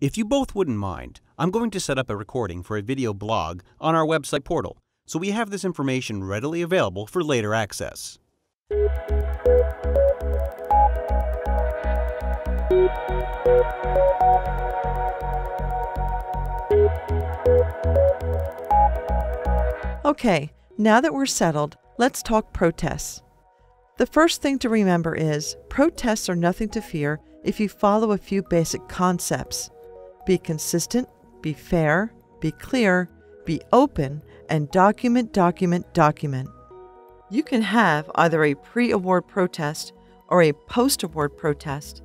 If you both wouldn't mind, I'm going to set up a recording for a video blog on our website portal so we have this information readily available for later access. Okay, now that we're settled, let's talk protests. The first thing to remember is protests are nothing to fear if you follow a few basic concepts. Be consistent, be fair, be clear, be open, and document, document, document. You can have either a pre award protest or a post award protest.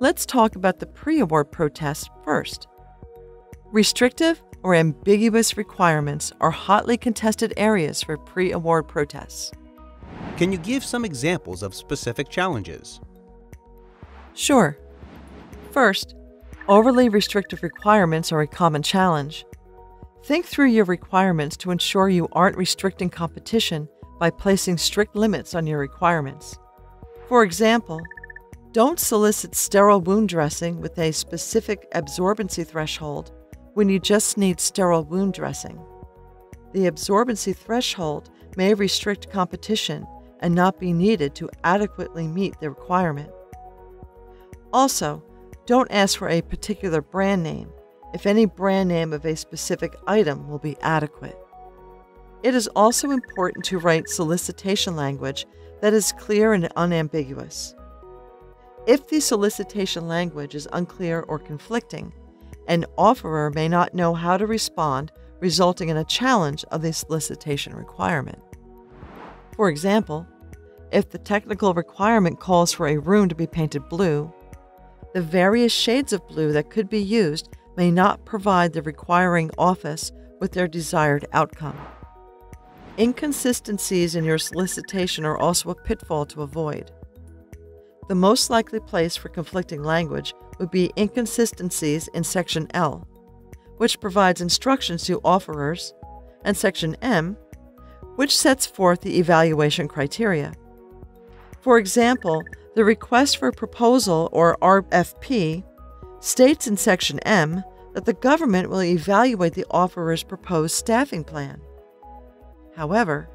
Let's talk about the pre award protest first. Restrictive or ambiguous requirements are hotly contested areas for pre award protests. Can you give some examples of specific challenges? Sure. First, overly restrictive requirements are a common challenge. Think through your requirements to ensure you aren't restricting competition by placing strict limits on your requirements. For example, don't solicit sterile wound dressing with a specific absorbency threshold when you just need sterile wound dressing. The absorbency threshold may restrict competition and not be needed to adequately meet the requirement. Also, don't ask for a particular brand name if any brand name of a specific item will be adequate. It is also important to write solicitation language that is clear and unambiguous. If the solicitation language is unclear or conflicting, an offerer may not know how to respond, resulting in a challenge of the solicitation requirement. For example, if the technical requirement calls for a room to be painted blue, the various shades of blue that could be used may not provide the requiring office with their desired outcome. Inconsistencies in your solicitation are also a pitfall to avoid. The most likely place for conflicting language would be inconsistencies in Section L, which provides instructions to offerers, and Section M, which sets forth the evaluation criteria. For example, the Request for Proposal, or RFP, states in Section M that the government will evaluate the offerer's proposed staffing plan. However,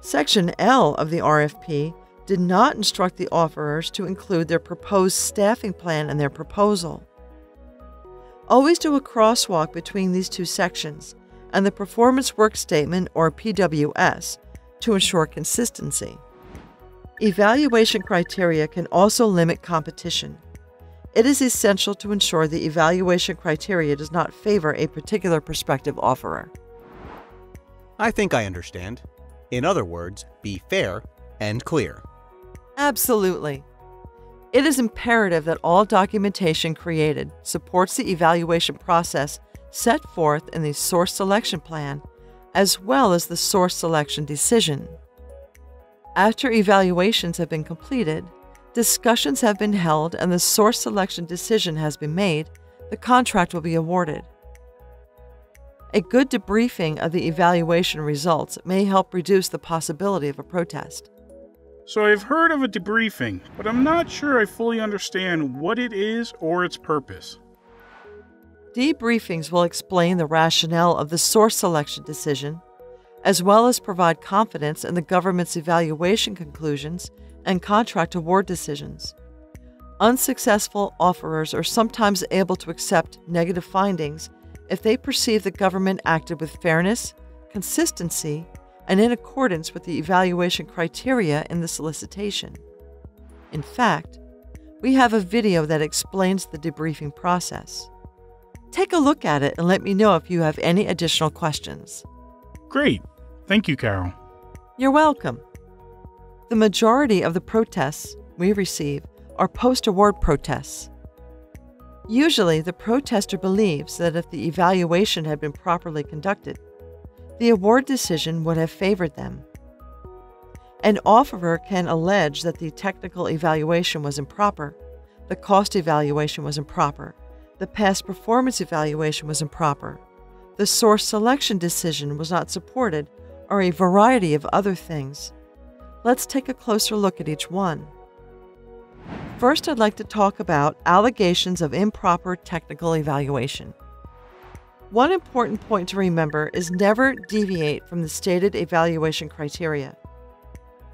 Section L of the RFP did not instruct the offerers to include their proposed staffing plan in their proposal. Always do a crosswalk between these two sections and the Performance Work Statement, or PWS, to ensure consistency. Evaluation criteria can also limit competition. It is essential to ensure the evaluation criteria does not favor a particular prospective offerer. I think I understand. In other words, be fair and clear. Absolutely. It is imperative that all documentation created supports the evaluation process set forth in the source selection plan, as well as the source selection decision. After evaluations have been completed, discussions have been held, and the source selection decision has been made, the contract will be awarded. A good debriefing of the evaluation results may help reduce the possibility of a protest. So I've heard of a debriefing, but I'm not sure I fully understand what it is or its purpose. Debriefings will explain the rationale of the source selection decision, as well as provide confidence in the government's evaluation conclusions and contract award decisions. Unsuccessful offerers are sometimes able to accept negative findings if they perceive the government acted with fairness, consistency, and in accordance with the evaluation criteria in the solicitation. In fact, we have a video that explains the debriefing process. Take a look at it and let me know if you have any additional questions. Great. Thank you, Carol. You're welcome. The majority of the protests we receive are post award protests. Usually, the protester believes that if the evaluation had been properly conducted, the award decision would have favored them. An offerer can allege that the technical evaluation was improper, the cost evaluation was improper, the past performance evaluation was improper, the source selection decision was not supported, or a variety of other things. Let's take a closer look at each one. First, I'd like to talk about allegations of improper technical evaluation. One important point to remember is never deviate from the stated evaluation criteria.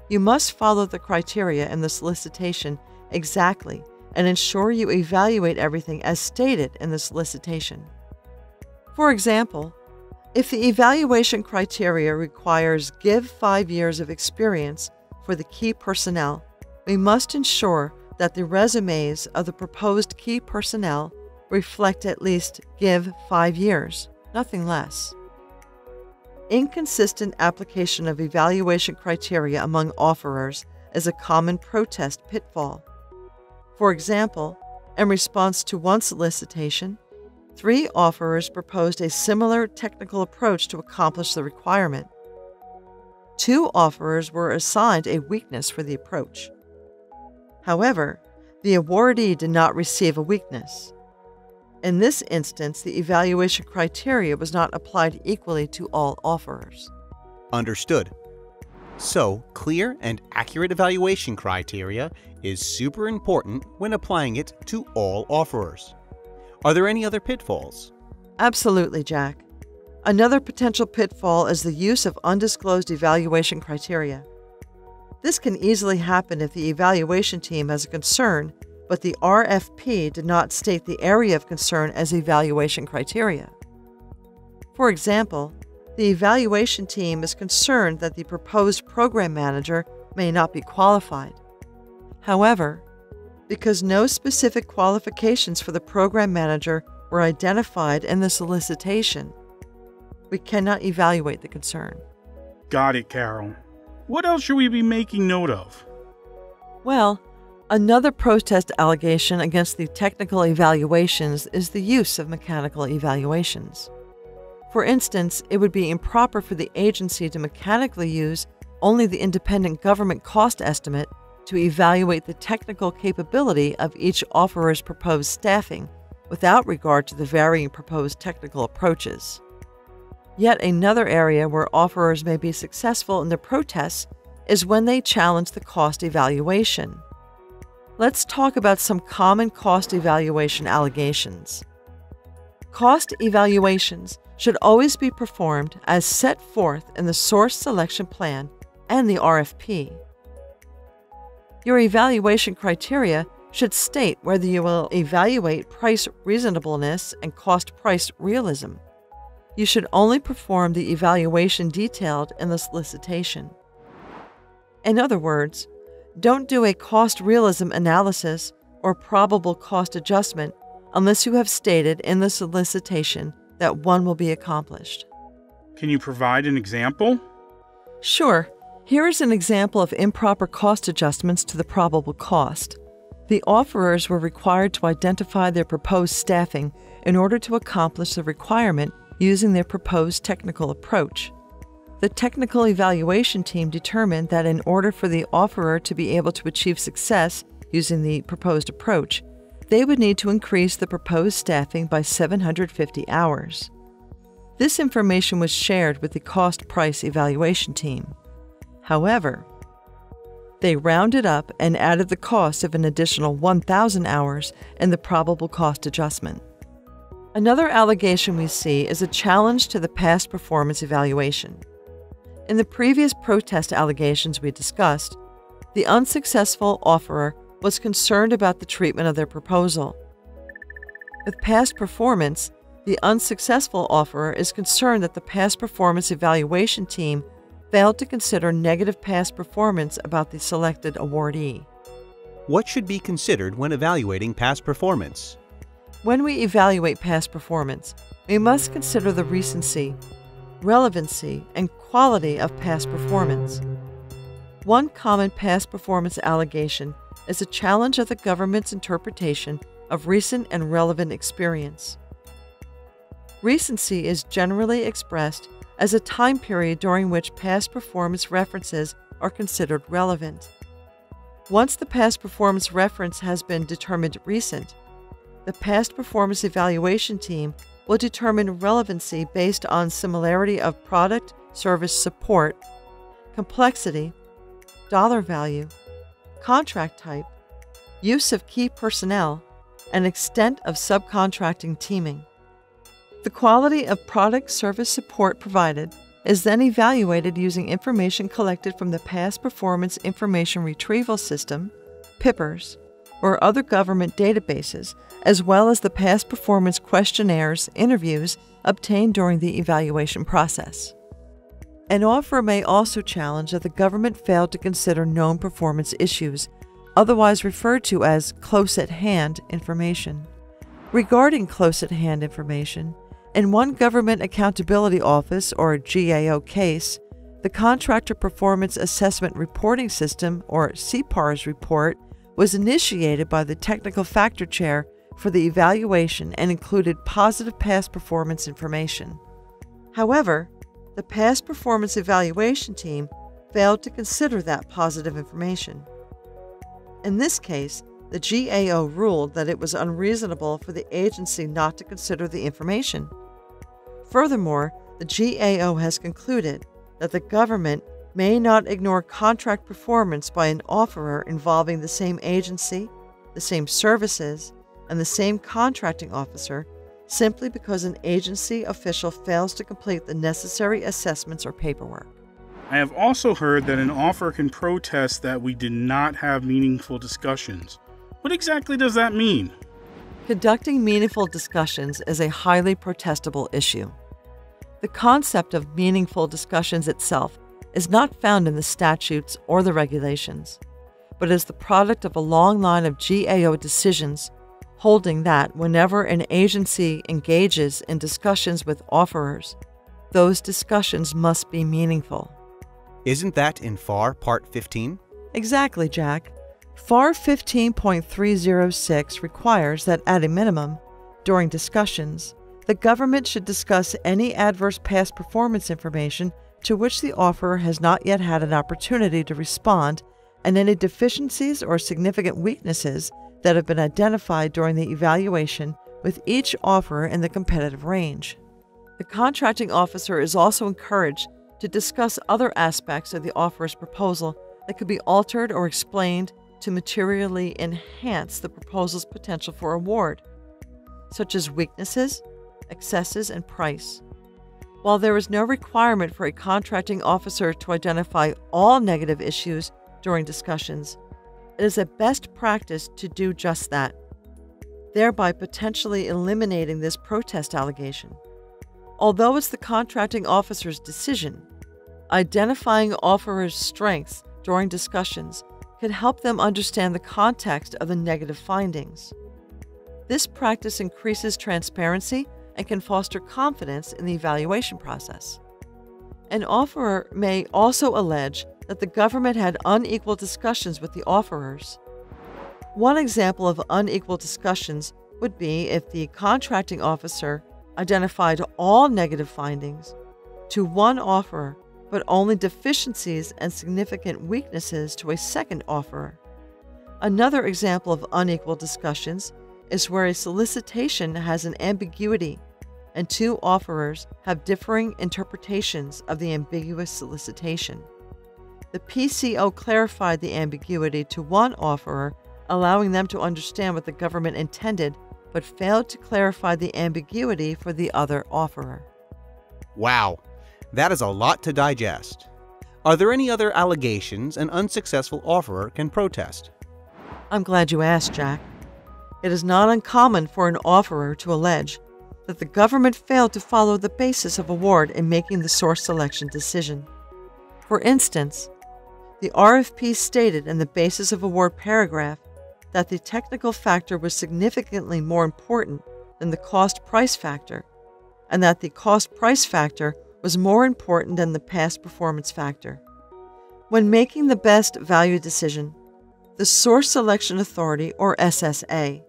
You must follow the criteria in the solicitation exactly and ensure you evaluate everything as stated in the solicitation. For example, if the evaluation criteria requires give five years of experience for the key personnel, we must ensure that the resumes of the proposed key personnel reflect at least give five years, nothing less. Inconsistent application of evaluation criteria among offerers is a common protest pitfall. For example, in response to one solicitation, three offerers proposed a similar technical approach to accomplish the requirement. Two offerers were assigned a weakness for the approach. However, the awardee did not receive a weakness. In this instance, the evaluation criteria was not applied equally to all offerers. Understood. So, clear and accurate evaluation criteria is super important when applying it to all offerers. Are there any other pitfalls? Absolutely, Jack. Another potential pitfall is the use of undisclosed evaluation criteria. This can easily happen if the evaluation team has a concern, but the RFP did not state the area of concern as evaluation criteria. For example, the evaluation team is concerned that the proposed program manager may not be qualified. However, because no specific qualifications for the program manager were identified in the solicitation, we cannot evaluate the concern. Got it, Carol. What else should we be making note of? Well, another protest allegation against the technical evaluations is the use of mechanical evaluations. For instance, it would be improper for the agency to mechanically use only the independent government cost estimate to evaluate the technical capability of each offerer's proposed staffing without regard to the varying proposed technical approaches. Yet another area where offerers may be successful in their protests is when they challenge the cost evaluation. Let's talk about some common cost evaluation allegations. Cost evaluations should always be performed as set forth in the source selection plan and the RFP. Your evaluation criteria should state whether you will evaluate price reasonableness and cost price realism you should only perform the evaluation detailed in the solicitation. In other words, don't do a cost realism analysis or probable cost adjustment unless you have stated in the solicitation that one will be accomplished. Can you provide an example? Sure. Here is an example of improper cost adjustments to the probable cost. The offerers were required to identify their proposed staffing in order to accomplish the requirement using their proposed technical approach. The technical evaluation team determined that in order for the offerer to be able to achieve success using the proposed approach, they would need to increase the proposed staffing by 750 hours. This information was shared with the cost price evaluation team. However, they rounded up and added the cost of an additional 1,000 hours and the probable cost adjustment. Another allegation we see is a challenge to the past performance evaluation. In the previous protest allegations we discussed, the unsuccessful offerer was concerned about the treatment of their proposal. With past performance, the unsuccessful offerer is concerned that the past performance evaluation team failed to consider negative past performance about the selected awardee. What should be considered when evaluating past performance? When we evaluate past performance, we must consider the recency, relevancy, and quality of past performance. One common past performance allegation is a challenge of the government's interpretation of recent and relevant experience. Recency is generally expressed as a time period during which past performance references are considered relevant. Once the past performance reference has been determined recent, the past performance evaluation team will determine relevancy based on similarity of product, service support, complexity, dollar value, contract type, use of key personnel, and extent of subcontracting teaming. The quality of product service support provided is then evaluated using information collected from the Past Performance Information Retrieval System, PPIRS, or other government databases, as well as the past performance questionnaires, interviews obtained during the evaluation process. An offer may also challenge that the government failed to consider known performance issues, otherwise referred to as close at hand information. Regarding close at hand information, in one Government Accountability Office or GAO case, the Contractor Performance Assessment Reporting System or CPARS report was initiated by the Technical Factor Chair for the evaluation and included positive past performance information. However, the past performance evaluation team failed to consider that positive information. In this case, the GAO ruled that it was unreasonable for the agency not to consider the information. Furthermore, the GAO has concluded that the government may not ignore contract performance by an offerer involving the same agency, the same services, and the same contracting officer simply because an agency official fails to complete the necessary assessments or paperwork. I have also heard that an offer can protest that we did not have meaningful discussions. What exactly does that mean? Conducting meaningful discussions is a highly protestable issue. The concept of meaningful discussions itself is not found in the statutes or the regulations, but is the product of a long line of GAO decisions holding that whenever an agency engages in discussions with offerers, those discussions must be meaningful. Isn't that in FAR Part 15? Exactly, Jack. FAR 15.306 requires that, at a minimum, during discussions, the government should discuss any adverse past performance information to which the offerer has not yet had an opportunity to respond and any deficiencies or significant weaknesses that have been identified during the evaluation with each offerer in the competitive range. The contracting officer is also encouraged to discuss other aspects of the offerer's proposal that could be altered or explained to materially enhance the proposal's potential for award, such as weaknesses, excesses, and price. While there is no requirement for a contracting officer to identify all negative issues during discussions, it is a best practice to do just that, thereby potentially eliminating this protest allegation. Although it's the contracting officer's decision, identifying offerers' strengths during discussions can help them understand the context of the negative findings. This practice increases transparency and can foster confidence in the evaluation process. An offerer may also allege that the government had unequal discussions with the offerers. One example of unequal discussions would be if the contracting officer identified all negative findings to one offerer, but only deficiencies and significant weaknesses to a second offerer. Another example of unequal discussions is where a solicitation has an ambiguity and two offerers have differing interpretations of the ambiguous solicitation. The PCO clarified the ambiguity to one offerer, allowing them to understand what the government intended, but failed to clarify the ambiguity for the other offerer. Wow, that is a lot to digest. Are there any other allegations an unsuccessful offerer can protest? I'm glad you asked, Jack. It is not uncommon for an offerer to allege that the government failed to follow the basis of award in making the source selection decision. For instance, the RFP stated in the basis of award paragraph that the technical factor was significantly more important than the cost price factor, and that the cost price factor was more important than the past performance factor. When making the best value decision, the Source Selection Authority, or SSA,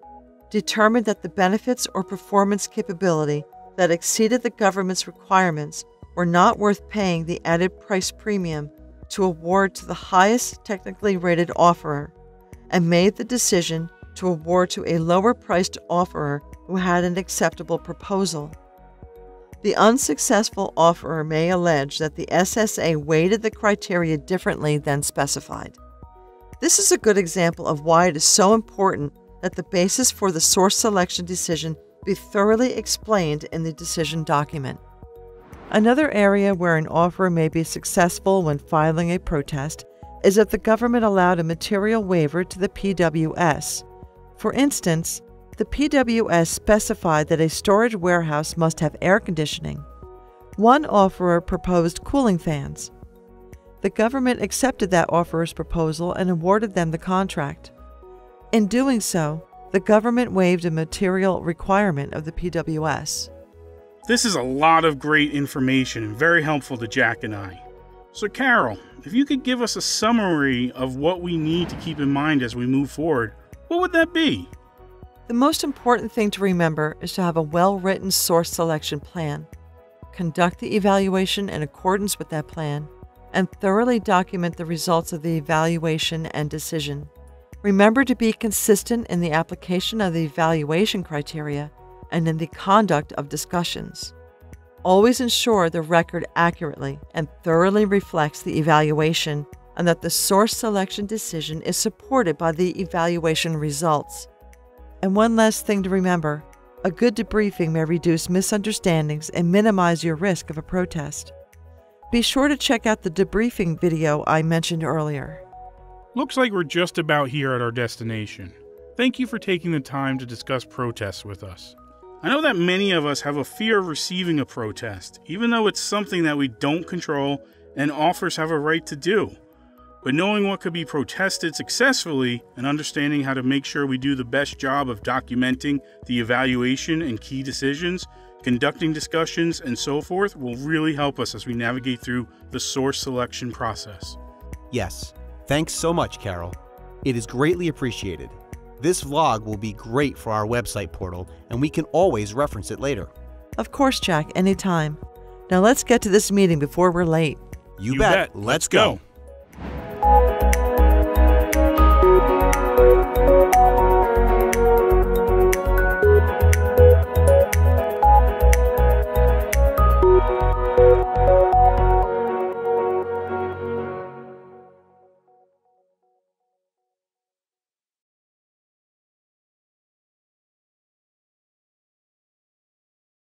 determined that the benefits or performance capability that exceeded the government's requirements were not worth paying the added price premium to award to the highest technically rated offerer and made the decision to award to a lower priced offerer who had an acceptable proposal. The unsuccessful offerer may allege that the SSA weighted the criteria differently than specified. This is a good example of why it is so important that the basis for the source selection decision be thoroughly explained in the decision document. Another area where an offeror may be successful when filing a protest is if the government allowed a material waiver to the PWS. For instance, the PWS specified that a storage warehouse must have air conditioning. One offeror proposed cooling fans. The government accepted that offeror's proposal and awarded them the contract. In doing so, the government waived a material requirement of the PWS. This is a lot of great information and very helpful to Jack and I. So, Carol, if you could give us a summary of what we need to keep in mind as we move forward, what would that be? The most important thing to remember is to have a well written source selection plan, conduct the evaluation in accordance with that plan, and thoroughly document the results of the evaluation and decision. Remember to be consistent in the application of the evaluation criteria and in the conduct of discussions. Always ensure the record accurately and thoroughly reflects the evaluation and that the source selection decision is supported by the evaluation results. And one last thing to remember a good debriefing may reduce misunderstandings and minimize your risk of a protest. Be sure to check out the debriefing video I mentioned earlier. Looks like we're just about here at our destination. Thank you for taking the time to discuss protests with us. I know that many of us have a fear of receiving a protest, even though it's something that we don't control and offers have a right to do. But knowing what could be protested successfully and understanding how to make sure we do the best job of documenting the evaluation and key decisions, conducting discussions, and so forth will really help us as we navigate through the source selection process. Yes, Thanks so much, Carol. It is greatly appreciated. This vlog will be great for our website portal, and we can always reference it later. Of course, Jack, anytime. Now let's get to this meeting before we're late. You, you bet. bet. Let's, Let's go. go.